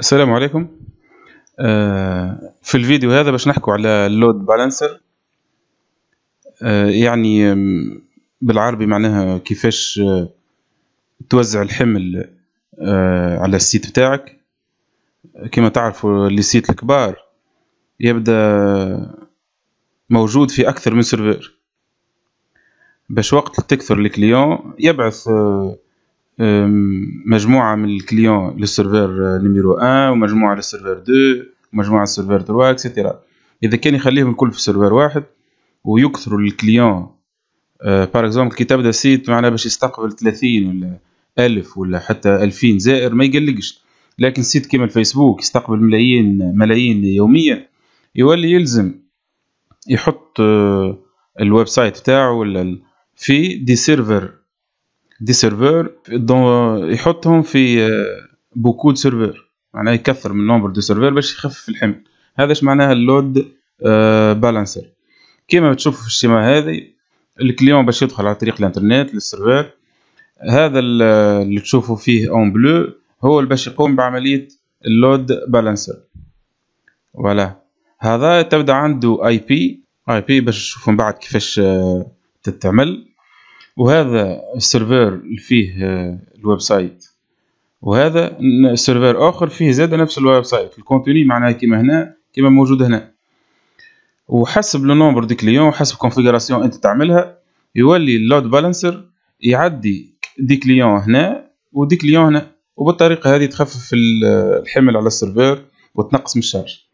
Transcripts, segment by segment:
السلام عليكم. آه، في الفيديو هذا باش نحكوا على ال load balancer آه، يعني بالعربي معناها كيفاش آه، توزع الحمل على ال site بتاعك. كما تعرفوا اللي site الكبار يبدأ موجود في أكثر من serveur باش وقت تكثر ال clients يبعث مجموعة من ال clients لل serveur numéro 1 ومجموعة لل serveur 2 ومجموعة لل serveur 3 et cetera إذا كان يخليهم الكل في serveur واحد ويكثروا ال clients par exemple كي تبدا site معناها باش يستقبل 30 ولا 1000 ولا حتى 2000 زائر ما يقلقش. لكن site كيما الفيسبوك يستقبل ملايين ملايين يوميا يولي يلزم يحط ال web site بتاعه ولا في des serveurs des serveurs يحطهم في beaucoup de serveurs. معناها يكثر من nombre de serveurs باش يخفف الحمل. هذا إيش معناها؟ ال load balancer كيما تشوفوا في ال schéma هذه ال clients باش يدخل على طريق الانترنت لل serveur. هذا اللي تشوفوا فيه en bleu هو اللي باش يقوم بعملية ال load balancer voilà هذا تبدأ عنده IP IP باش تشوفوا من بعد كيفاش تتعمل. وهذا ال serveur اللي فيه آه، ال web site وهذا serveur آخر فيه زاد نفس ال web site ال contenu معناها كيما هنا كيما موجود هنا. وحسب le nombre des clients وحسب configuration أنت تعملها يولي ال load balancer يعدي des clients هنا و des clients هنا. وبالطريقة هذه تخفف الحمل على ال serveur وتنقص من ال charge.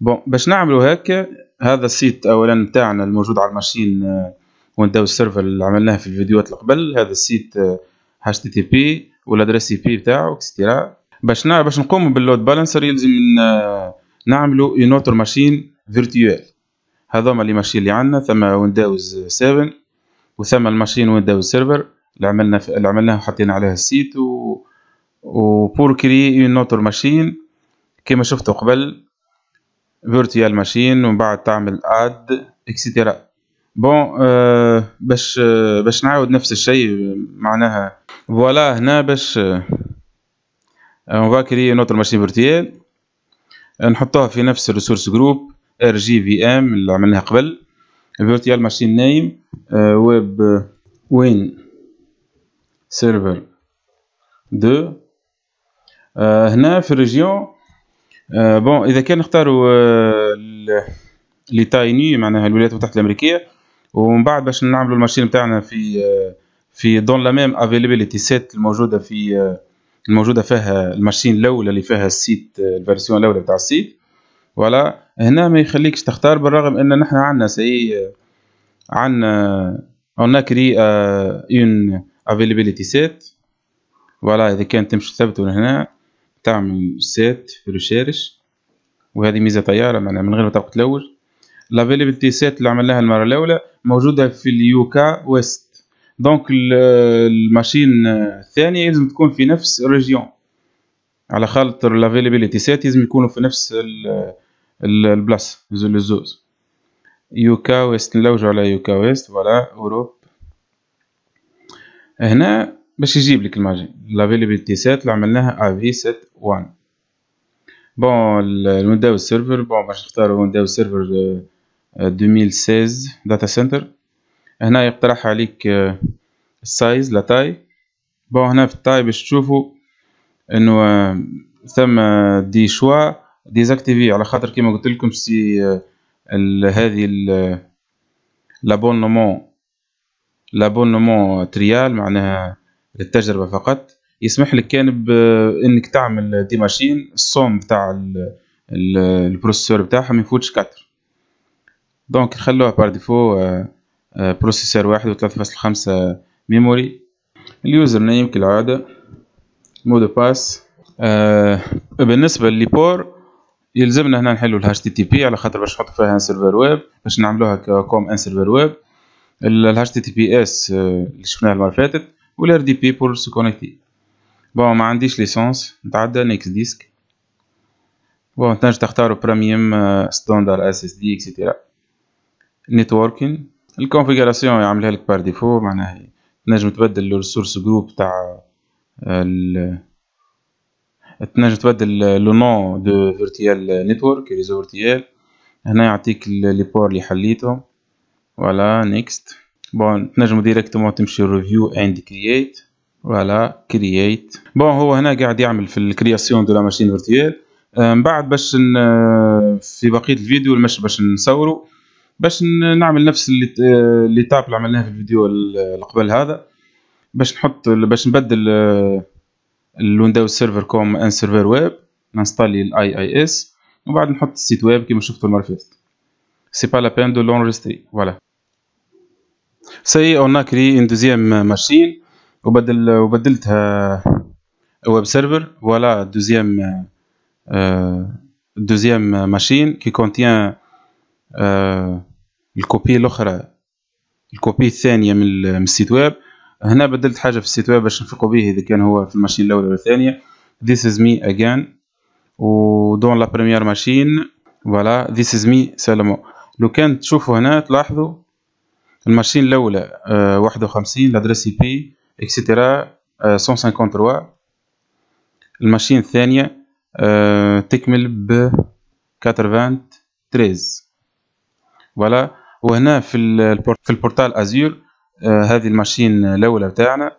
Bon باش نعملوا هكا هذا ال site اولا بتاعنا الموجود على ال machine آه، ونداو ال serveur اللي عملناه في الفيديوهات اللي قبل هذا ال site HTTP وال adresse IP بتاعه et cetera باش باش نقوم بال load balancer يلزم نعملوا une autre machine virtuelle هذوما اللي machine اللي عندنا ثم Windows 7 وثم ال machine Windows Server اللي عملنا اللي عملناه وحطينا عليها ال site و و pour créer une autre machine كما شفتوا قبل virtual machine ومن بعد تعمل add et cetera bon euh, باش باش نعاود نفس الشيء معناها voilà هنا باش on va créer notre machine virtuelle نحطوها في نفس ال resource group RG VM اللي عملناها قبل. Virtual machine name web win server deux هنا في ال région bon إذا كان نختاروا l'États-Unis معناها الولايات المتحدة الأمريكية. ومن بعد باش نعملوا ال machine بتاعنا في في dans la même availability set الموجودة في الموجودة فيها ال machine الأولى اللي فيها ال site ال version الأولى بتاع ال site. ولا هنا ما يخليكش تختار بالرغم إن نحن عندنا c'est عندنا on crée un availability set voilà إذا كان تمشي ثبتوا هنا تعمل set في recherche وهذه ميزة طيارة معناها من غير ما تبقى تلوج l'availability set اللي عملناها المره الاولى موجوده في ال UK West donc ال machine الثانية لازم تكون في نفس ال région على خاطر l'availability set لازم يكونوا في نفس البلاصه زوز الزوز UK West نلوجو على UK West voilà Europe هنا باش يجيب لك الماجي لافيلابيلتي سيت اللي عملناها avi set 1 bon ال Windows Server bon باش نختار Windows Server 2016 Datacenter. هنا يقترح عليك آه، ال size la taille bon هنا في ال taille باش تشوفوا إنه آه، ثم des choix désactivés. على خاطر كيما قلت لكم c'est آه، هذه l'abonnement l'abonnement trial معناها للتجربة فقط. يسمح لك كان بانك تعمل des machines ال somme بتاع ال processeurs بتاعها ما يفوتش quatre. Donc نخلوها par défaut processeur واحد وثلاثة فاصلة خمسة mémoire ال user name كالعادة mot de passe بالنسبة لل port يلزمنا هنا نحلو ال HTTP على خاطر باش نحط فيها un serveur web باش نعملوها comme un serveur web. ال HTTPS اللي شفناه المرة فاتت وال RDP pour se connecter bon ما عنديش licence نتعدى next disk bon تنجم تختاروا premium standard SSD et cetera networking ال configuration يعملها لك par défaut معناها تنجم تبدل ال resource group تاع تنجم تبدل le nom de virtual network réseau virtuel هنا يعطيك les ports اللي حليتهم voilà next bon تنجمو directement تمشي review and create voilà create bon هو هنا قاعد يعمل في ال création de la machine virtuelle من بعد باش في بقية الفيديو مش باش نصورو باش نعمل نفس ال les étapes اللي عملناها في الفيديو اللي قبل هذا. باش نحط باش نبدل ال Windows Server comme un serveur web n'installi ال IIS وبعد نحط ال site web كيما شفتوا المره فاتت c'est pas la peine de l'enregistrer voilà c'est on crée une deuxième machine وبدل وبدلتها web server voilà deuxième deuxième machine qui contient ال copie الأخرى ال copie الثانية من ال site web. هنا بدلت حاجة في ال site web باش نفقوا به إذا كان هو في ال machine الاولى ولا الثانية. This is me again. و dans la première machine voilà this is me seulement لو كان تشوفوا هنا تلاحظوا ال machine الأولى واحد وخمسين l'adresse IP et cetera 153 ال machine الثانية تكمل ب 93 voilà. وهنا في في ال portal Azure هذه ال machine الأولى بتاعنا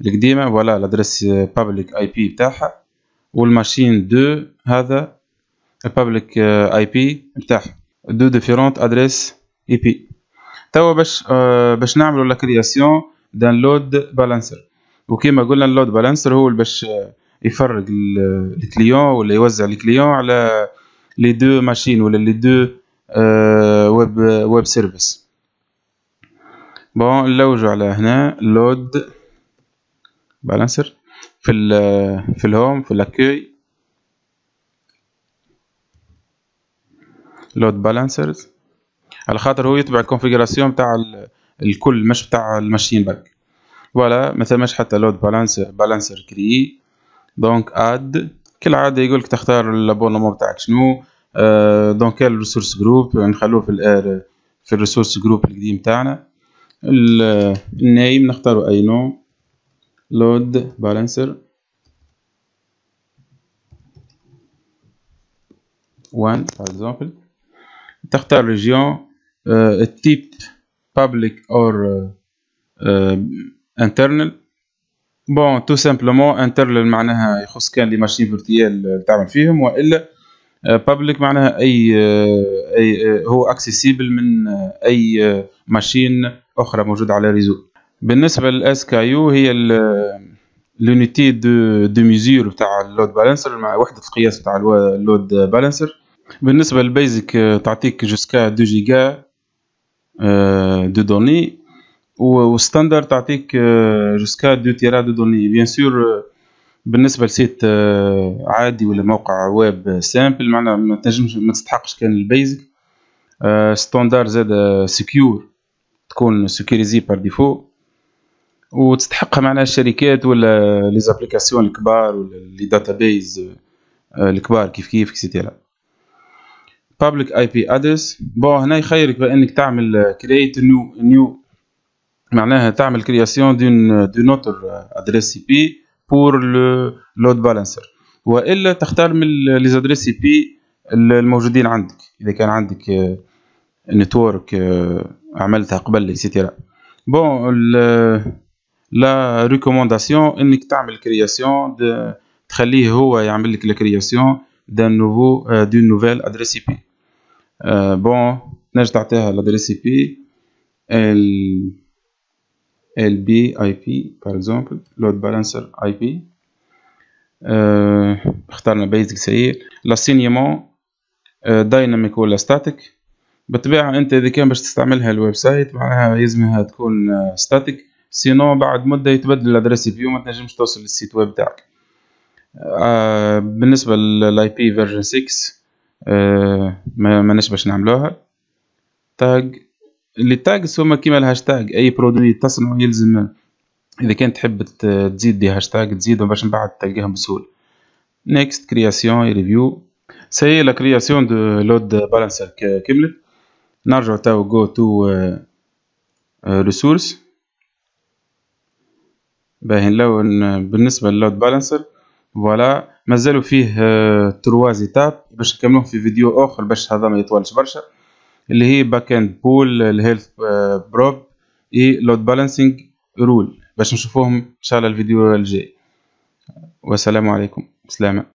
القديمة voilà l'adresse public IP بتاعها. وال machine 2 هذا ال public IP بتاعها. deux différentes adresses IP توا باش باش نعملوا la création d'un load balancer وكيما قلنا ال load balancer هو باش يفرق ال client ولا يوزع الكليون على les deux machines ولا les deux web web services bon نلوجو على هنا load balancer في ال في ال home في ال accueil load balancers على خاطر هو يتبع ال configuration بتاع الكل مش بتاع ال machine باك voilà ما ثماش حتى load balancer balancer créé donc add كالعاده يقول لك تختار ال abonnement بتاعك شنو. donc quel resource group نخلوه في ال R في ال resource group القديم بتاعنا ال name نختاروا اي نوع load balancer 1 par exemple تختار région ال type public or internal. bon tout simplement internal معناها يخص كان les machines virtuelles تعمل فيهم وإلا public معناها أي أي هو accessible من أي machine أخرى موجودة على réseau بالنسبة لل SKU هي l'unité de de mesure تاع ال load balancer مع وحدة القياس تاع ال load balancer بالنسبة لل basic تعطيك jusqu'à 2 giga de données و standard تعطيك jusqu'à 2 téra de données bien sûr بالنسبة ل site عادي ولا موقع web simple معناها ما تنجمش ما تستحقش كان ال basic. standard زاد secure تكون sécurisé par défaut وتستحقها معناها الشركات ولا les applications الكبار ولا les databases الكبار كيف كيف etcetera public IP address. bon هنا يخيرك بأنك تعمل create new new معناها تعمل création d'une d'une autre adresse IP pour le load balancer وإلا تختار من les adresses IP الموجودين عندك. إذا كان عندك network عملتها قبل etcetera bon la recommandation إنك تعمل création تخليه هو يعمل لك la création d'un nouveau d'une nouvelle adresse IP bon تنجم تعطيها l'adresse IP. LB IP par exemple load balancer IP اخترنا basic si l'assignement dynamique ولا statique بالطبيعة أنت إذا كان باش تستعملها ال website معناها يلزمها تكون statique sinon بعد مدة يتبدل ال adresse IP وما تنجمش توصل لل site web تاعك. بالنسبة لل IP version 6 ما ماناش باش نعملوها. tag les tags هما كيما الهاشتاج. أي produit تصنعه يلزم إذا كان تحب تزيد des hashtags تزيدهم باش من بعد تلقاهم بسهولة. next création review c'est la création du load balancer كملت. نرجع تاو go to resource باهي نلون بالنسبة لل load balancer voilà مازالوا فيه trois étapes باش نكملوهم في فيديو آخر باش هذا ما يطولش برشا. اللي هي backend pool ال health probe et load balancing rule باش نشوفوهم إن شاء الله الفيديو الجاي. والسلام عليكم. بسلامه